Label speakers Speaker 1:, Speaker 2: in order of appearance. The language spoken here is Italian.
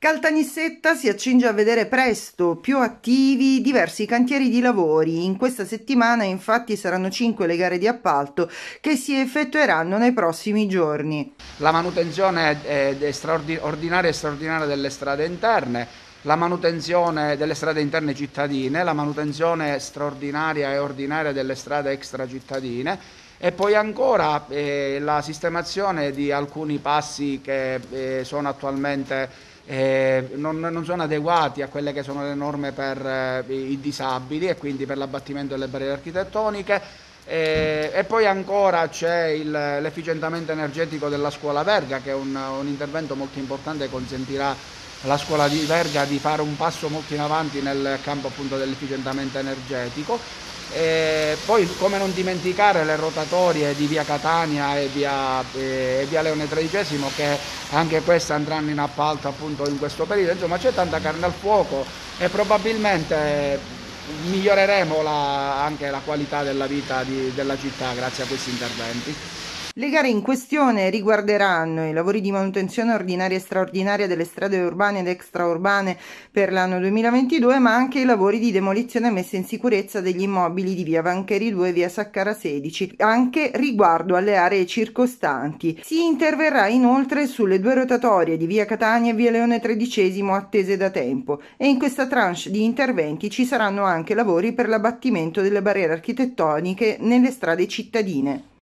Speaker 1: Caltanissetta si accinge a vedere presto più attivi diversi cantieri di lavori. In questa settimana infatti saranno cinque le gare di appalto che si effettueranno nei prossimi giorni.
Speaker 2: La manutenzione è, straordinaria e straordinaria delle strade interne, la manutenzione delle strade interne cittadine, la manutenzione straordinaria e ordinaria delle strade extracittadine e poi ancora eh, la sistemazione di alcuni passi che eh, sono attualmente eh, non, non, sono adeguati a quelle che sono le norme per eh, i disabili e quindi per l'abbattimento delle barriere architettoniche. Eh, e poi ancora c'è l'efficientamento energetico della scuola Verga che è un, un intervento molto importante che consentirà alla scuola di Verga di fare un passo molto in avanti nel campo dell'efficientamento energetico e poi come non dimenticare le rotatorie di via Catania e via, e via Leone XIII che anche queste andranno in appalto appunto in questo periodo. Insomma c'è tanta carne al fuoco e probabilmente miglioreremo la, anche la qualità della vita di, della città grazie a questi interventi.
Speaker 1: Le gare in questione riguarderanno i lavori di manutenzione ordinaria e straordinaria delle strade urbane ed extraurbane per l'anno 2022, ma anche i lavori di demolizione e messa in sicurezza degli immobili di via Vancheri 2 e via Saccara 16, anche riguardo alle aree circostanti. Si interverrà inoltre sulle due rotatorie di via Catania e via Leone XIII attese da tempo e in questa tranche di interventi ci saranno anche lavori per l'abbattimento delle barriere architettoniche nelle strade cittadine.